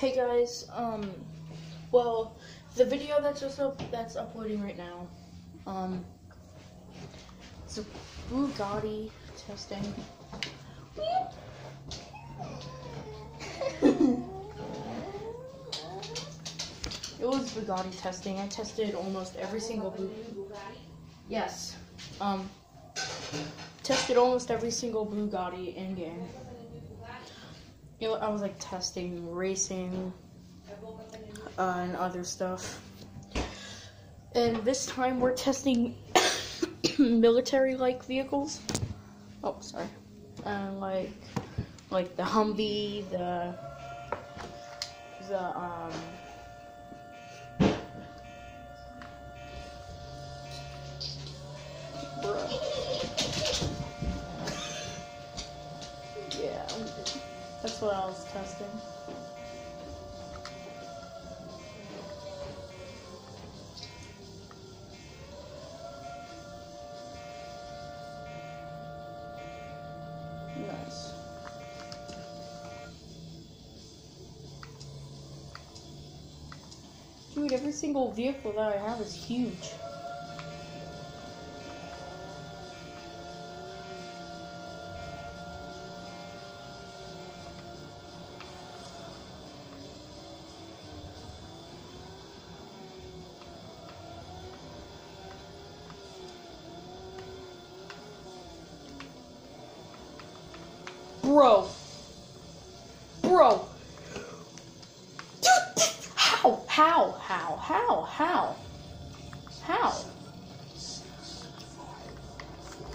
Hey guys, um, well, the video that's just up, that's uploading right now, um, it's a Bugatti testing. it was Bugatti testing. I tested almost every single Bugatti. Yes, um, tested almost every single Bugatti in game. You know, I was like testing racing uh, and other stuff. And this time we're testing military-like vehicles. Oh, sorry. Uh, like, like the Humvee, the the um. Every single vehicle that I have is huge. Bro. Bro. How? How? How? How? How?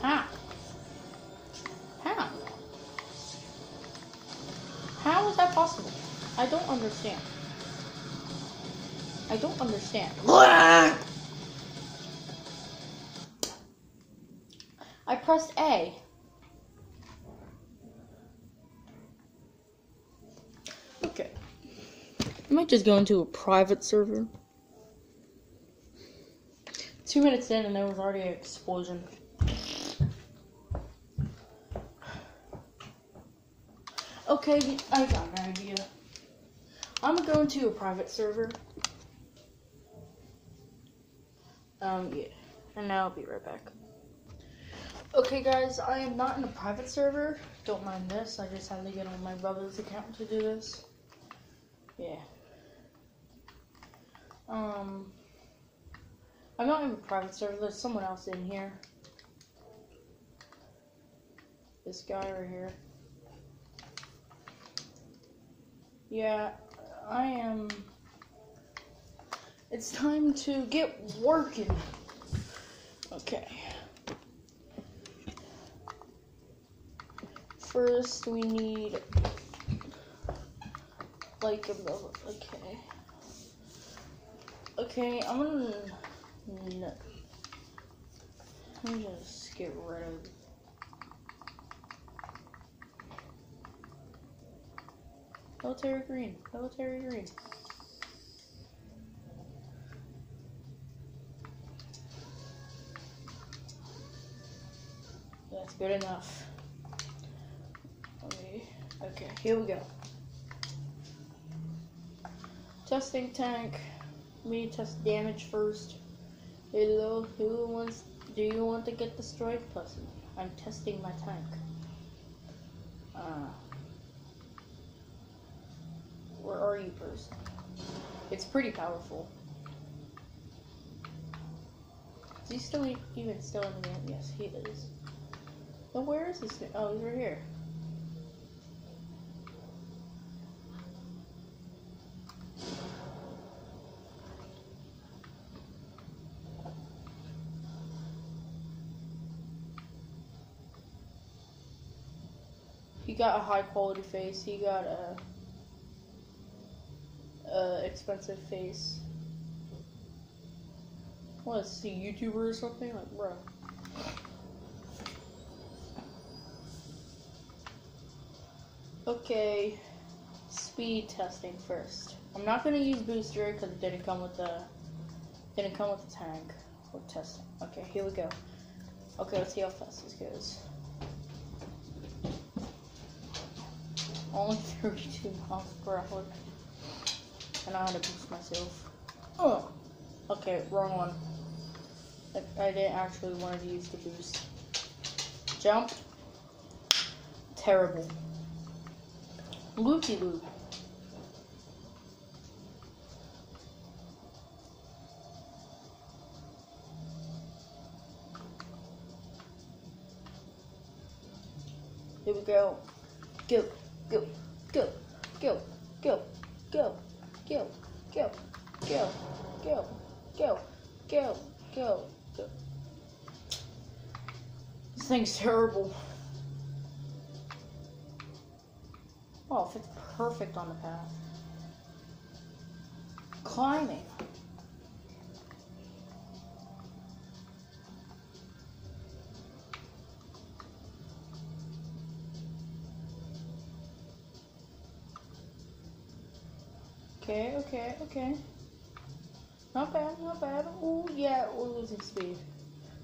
How? How? How is that possible? I don't understand. I don't understand. I pressed A. I might just go into a private server. Two minutes in and there was already an explosion. Okay, I got an idea. I'm gonna a private server. Um, yeah. And now I'll be right back. Okay, guys, I am not in a private server. Don't mind this. I just had to get on my brother's account to do this. Yeah. Um, I'm not in a private server. There's someone else in here. This guy right here. Yeah, I am. It's time to get working. Okay. First, we need like a okay. Okay, I'm gonna. Me just get rid of. Military green. Military green. That's good enough. Okay, okay, here we go. Testing tank. We test damage first. Hello, who wants? Do you want to get destroyed, pussy? I'm testing my tank. Uh, where are you, person? It's pretty powerful. Is he still even still in the game? Yes, he is. Oh, where is this? Oh, he's right here. Got a high quality face. He got a, a expensive face. What is he, YouTuber or something? Like, bro. Okay, speed testing first. I'm not gonna use booster because it didn't come with the didn't come with the tank. We're testing. Okay, here we go. Okay, let's see how fast this goes. Only 32 miles per hour. And I had to boost myself. Oh. Okay, wrong one. I, I didn't actually want to use the boost. Jump. Terrible. Loopy loop. Here we go. Go, go, go, go, go, go, go, go, go, go, go, go, go, go. This thing's terrible. Oh, fits perfect on the path. Climbing. Okay, okay, okay. Not bad, not bad. Oh, yeah, we're losing speed.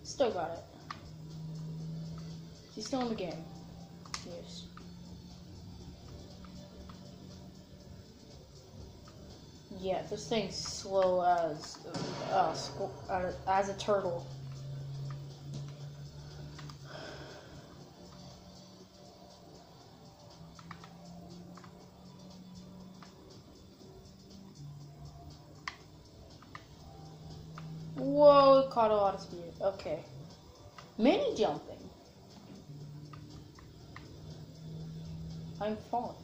Still got it. She's still in the game. Yes. Yeah, this thing's slow as uh, uh, as a turtle. Whoa, caught a lot of speed. Okay. Mini jumping. I'm falling.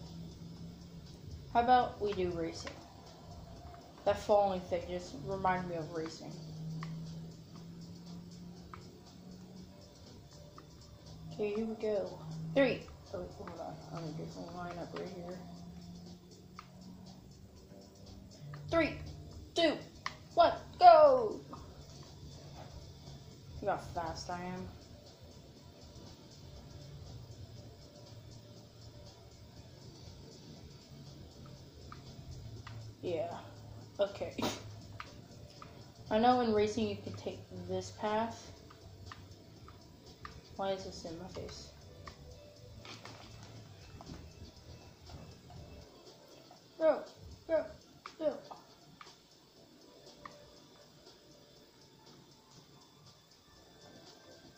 How about we do racing? That falling thing just reminds me of racing. Okay, here we go. Three. Oh, hold on. I'm gonna get some line up right here. Three, How fast I am. Yeah. Okay. I know in racing you can take this path. Why is this in my face? Go,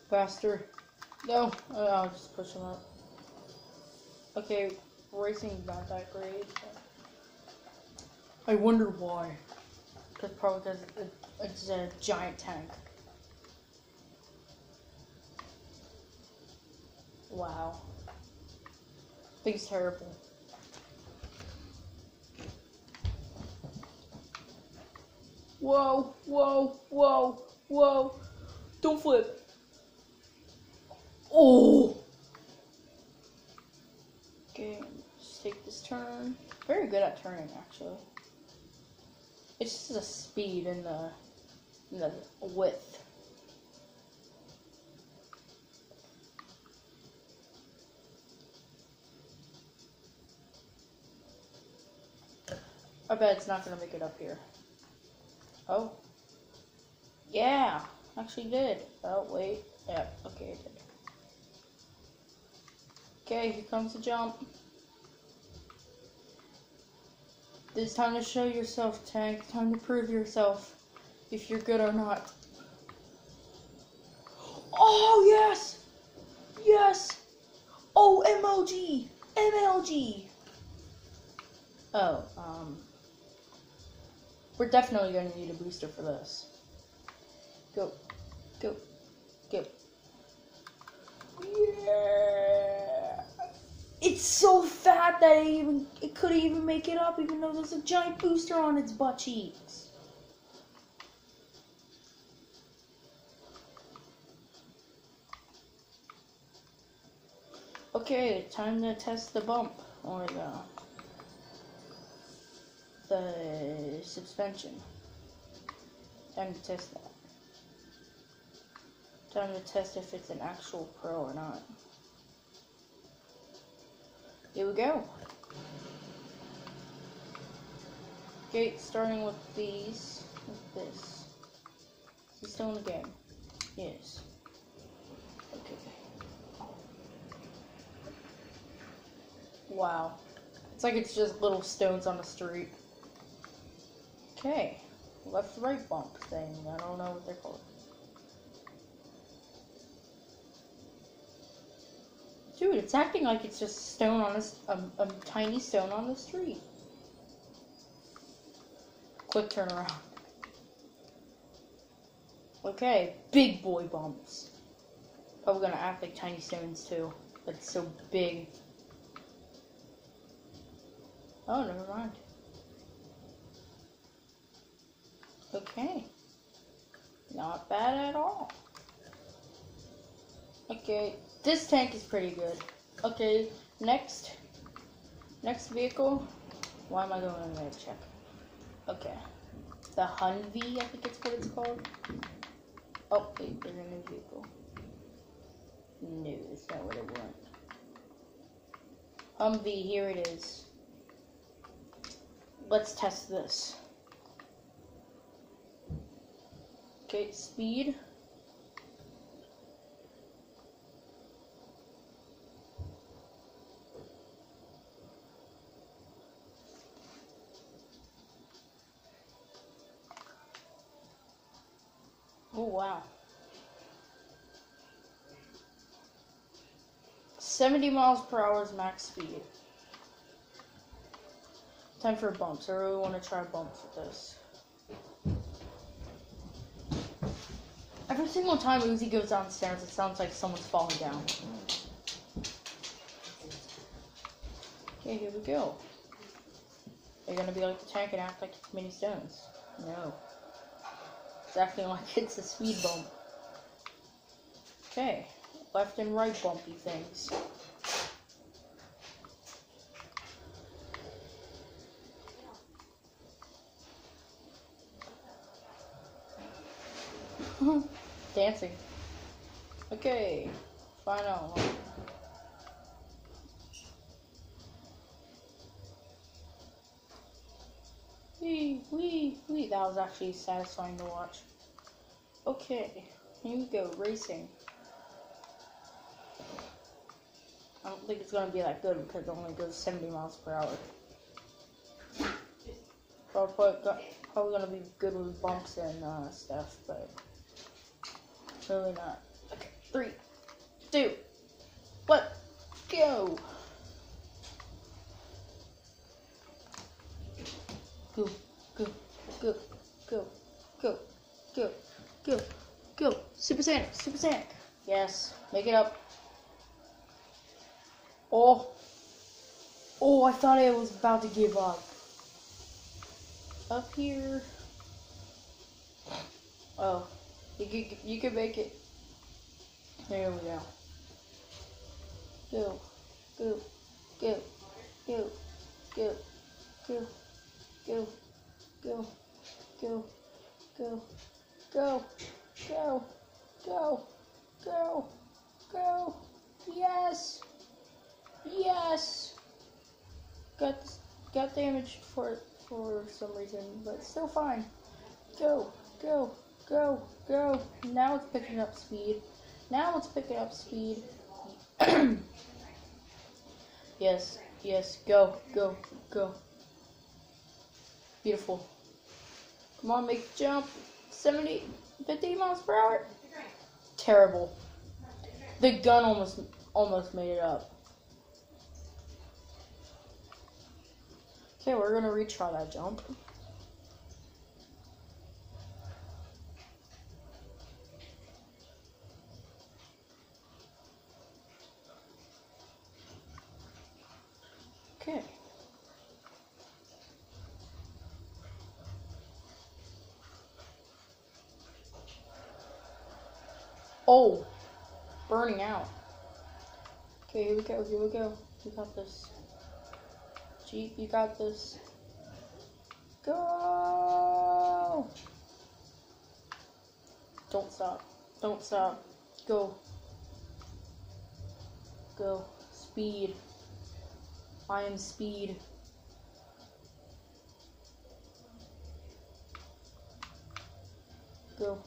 Faster. No, oh, I'll just push him up. Okay, racing not that great. I wonder why. Because probably because it, it's a giant tank. Wow. Thing's terrible. Whoa, whoa, whoa, whoa. Don't flip. Oh! Okay, let's take this turn. Very good at turning, actually. It's just the speed and the, and the width. I bet it's not gonna make it up here. Oh. Yeah, actually did. Oh, wait. Yeah, okay, it did. Okay, here comes the jump. It's time to show yourself, Tank. Time to prove yourself. If you're good or not. Oh, yes! Yes! Oh, MLG! MLG! Oh, um... We're definitely to need a booster for this. Go. Go. Go. Yeah! It's so fat that it even it couldn't even make it up, even though there's a giant booster on its butt cheeks. Okay, time to test the bump or the the suspension. Time to test that. Time to test if it's an actual pro or not. Here we go. Okay, starting with these, with this. Is he still in the game? Yes. Okay. Wow. It's like it's just little stones on the street. Okay. Left right bump thing. I don't know what they're called. It's acting like it's just stone on a, a, a tiny stone on the street. Quick turnaround. Okay, big boy bumps. Oh, Probably gonna act like tiny stones too. But it's so big. Oh, never mind. Okay. Not bad at all. Okay, this tank is pretty good. Okay, next. Next vehicle. Why am I going in there to check? Okay. The Humvee, I think it's what it's called. Oh, wait, there's a new vehicle. No, that's not what I want. Humvee, here it is. Let's test this. Okay, speed. Oh, wow. 70 miles per hour is max speed. Time for bumps. I really want to try bumps with this. Every single time Uzi goes downstairs, it sounds like someone's falling down. Okay, here we go. Are you gonna be like the tank and act like it's mini stones? No. It's acting like it's a speed bump. Okay, left and right bumpy things. Dancing. Okay, final. Wee, wee. That was actually satisfying to watch. Okay, here we go, racing. I don't think it's gonna be that good because it only goes 70 miles per hour. Probably, probably gonna be good with bumps and uh, stuff, but really not. Okay, three, two, one, go! Go, go, go, go, go, go, go. Super Saiyan, Super Saiyan. Yes, make it up. Oh. Oh, I thought I was about to give up. Up here. Oh, you could you could make it. There we go. Go, go, go, go, go, go go, go, go, go, go, go, go, go, go, yes, yes. Got got damaged for for some reason, but still fine. Go, go, go, go. Now it's picking up speed. Now it's picking up speed. yes, yes, go, go, go. Beautiful. Come on, make the jump. 70, 50 miles per hour. Terrible. The gun almost almost made it up. Okay, we're gonna retry that jump. Oh, burning out. Okay, here we go, here we go. We got this. Jeep, you got this. Go! Don't stop. Don't stop. Go. Go. Speed. I am speed. Go.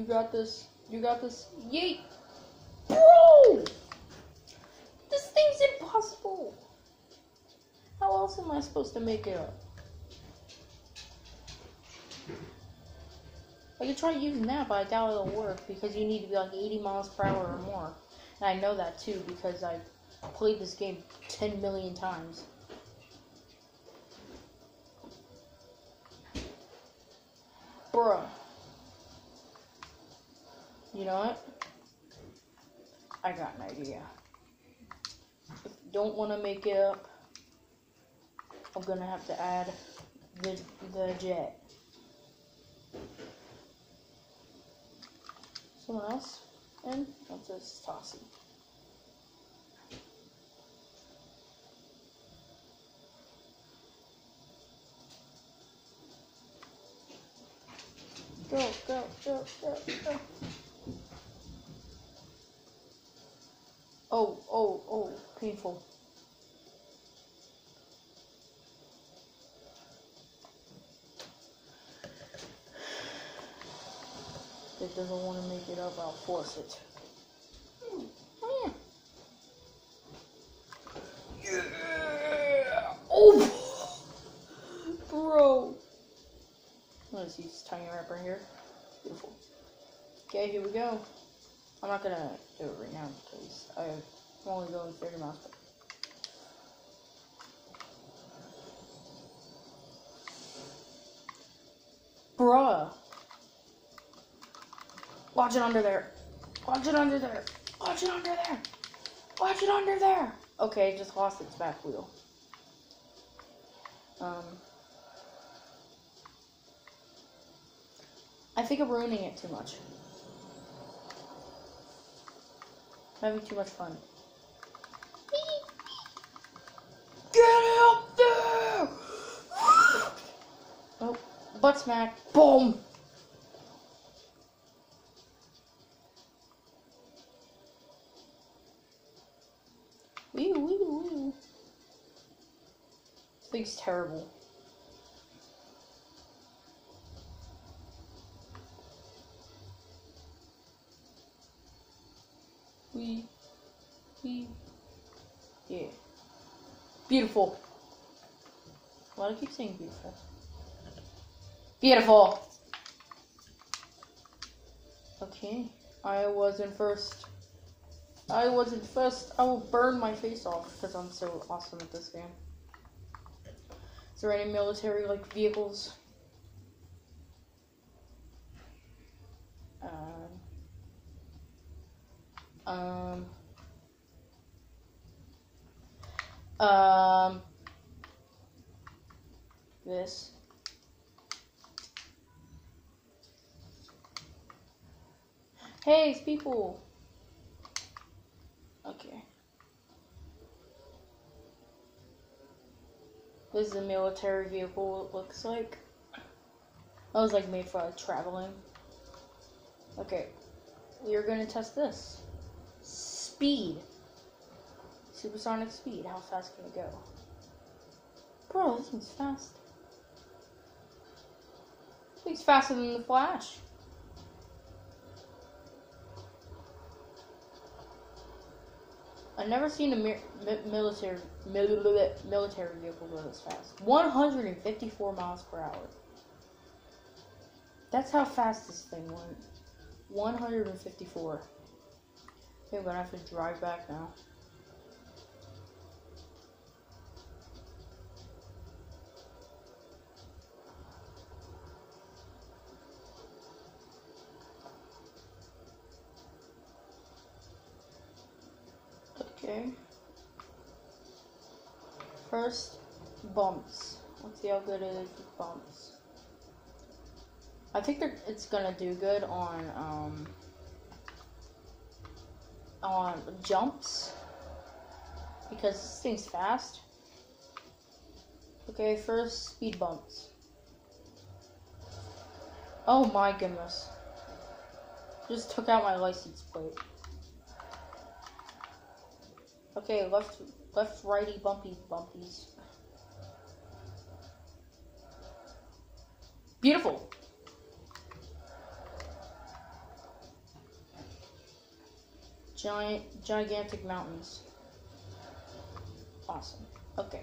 You got this. You got this. Yeet! Bro! This thing's impossible! How else am I supposed to make it up? I could try using that, but I doubt it'll work because you need to be like 80 miles per hour or more. And I know that too because I played this game 10 million times. Bruh. You know what? I got an idea. Don't want to make it up, I'm gonna have to add the the jet. Someone else? And that's just Tossie. Go, go, go, go, go. Oh, oh, oh, painful. If it doesn't want to make it up, I'll force it. Oh, yeah. Yeah! Oh! Bro! Let's use tiny wrapper here. Beautiful. Okay, here we go. I'm not gonna do it right now because I'm only going 30 miles per Bruh. Watch it under there. Watch it under there. Watch it under there. Watch it under there. Okay, it just lost its back wheel. Um, I think I'm ruining it too much. Having too much fun. Get up there! oh, butt smack. Boom! Wee wee wee. This thing's terrible. Wee. Wee. Yeah. Beautiful. Why do I keep saying beautiful? Beautiful. Okay. I wasn't first. I wasn't first. I will burn my face off because I'm so awesome at this game. Is there any military like vehicles? Um. This. Hey, it's people. Okay. This is a military vehicle, it looks like. That was like made for like, traveling. Okay. We are to test this. Speed. Supersonic speed. How fast can it go? Bro, this thing's fast. This thing's faster than the Flash. I've never seen a mi military military vehicle go this fast. 154 miles per hour. That's how fast this thing went. 154. Okay, I'm gonna have to drive back now. Bumps. Let's see how good it is with bumps. I think it's gonna do good on um, on jumps because this thing's fast. Okay, first speed bumps. Oh my goodness. Just took out my license plate. Okay, left left righty bumpy bumpies. Beautiful. Giant, gigantic mountains. Awesome. Okay.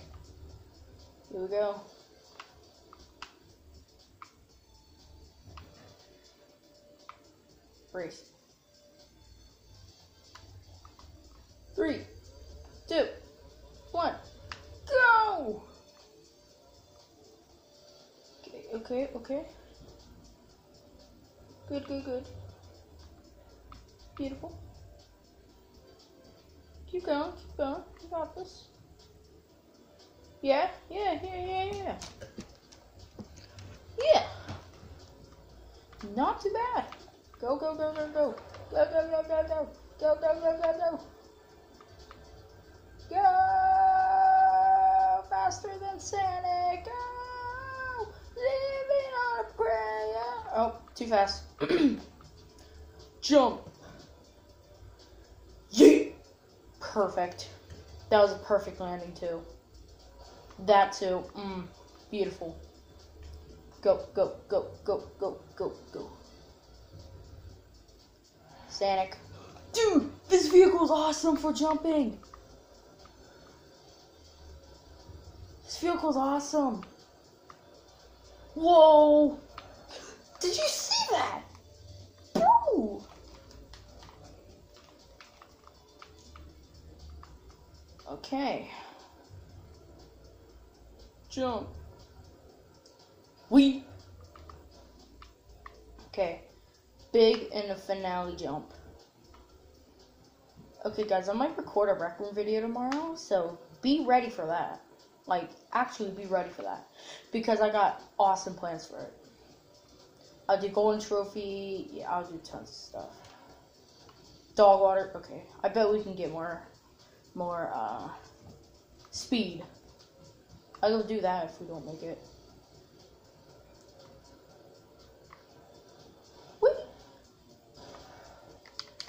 Here we go. Brace. Okay. Good, good, good. Beautiful. Keep going, keep going. You got this. Yeah, yeah, yeah, yeah, yeah. Yeah. Not too bad. Go, go, go, go, go. Go, go, go, go, go. Go, go, go, go, go. Go faster than Santa. Go. Living on a prayer. Oh, too fast. Jump. Yeah. Perfect. That was a perfect landing too. That too. Mm, beautiful. Go, go, go, go, go, go, go. Sanic. Dude, this vehicle is awesome for jumping. This vehicle is awesome. Whoa. Did you that? Okay. Jump. We. Okay. Big and the finale jump. Okay, guys, I might record a rec room video tomorrow, so be ready for that. Like, actually be ready for that. Because I got awesome plans for it. I'll do golden trophy. Yeah, I'll do tons of stuff. Dog water. Okay. I bet we can get more, more, uh, speed. I'll do that if we don't make it. Whee!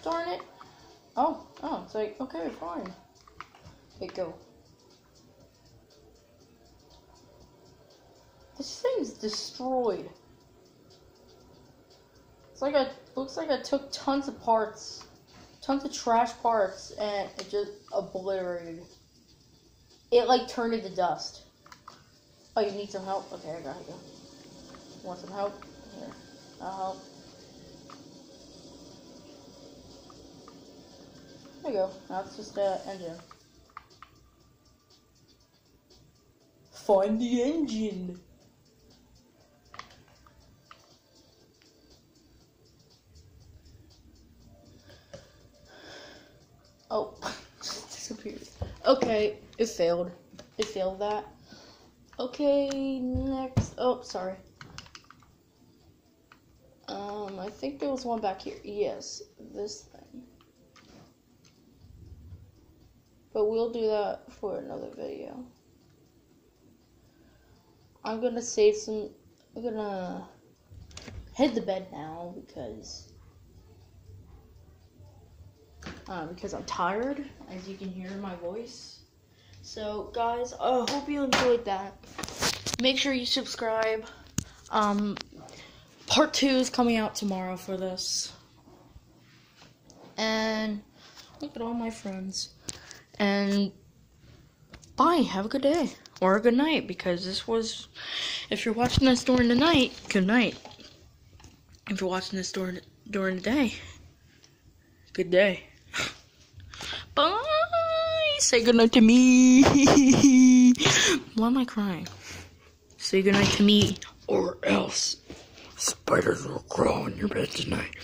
Darn it. Oh, oh, it's like, okay, fine. Wait, go. This thing's destroyed. It's like I, looks like I took tons of parts, tons of trash parts, and it just obliterated. It like turned into dust. Oh, you need some help? Okay, I got you. Want some help? Here, I'll help. There you go. That's just the engine. Find the engine. Okay, it failed. It failed that. Okay, next. Oh, sorry. Um, I think there was one back here. Yes, this thing. But we'll do that for another video. I'm gonna save some. I'm gonna head to bed now because uh, because I'm tired, as you can hear my voice. So, guys, I hope you enjoyed that. Make sure you subscribe. Um, part two is coming out tomorrow for this. And look at all my friends. And bye. Have a good day. Or a good night, because this was, if you're watching this during the night, good night. If you're watching this during, during the day, good day. Say goodnight to me. Why am I crying? Say goodnight to me, or else spiders will crawl in your bed tonight.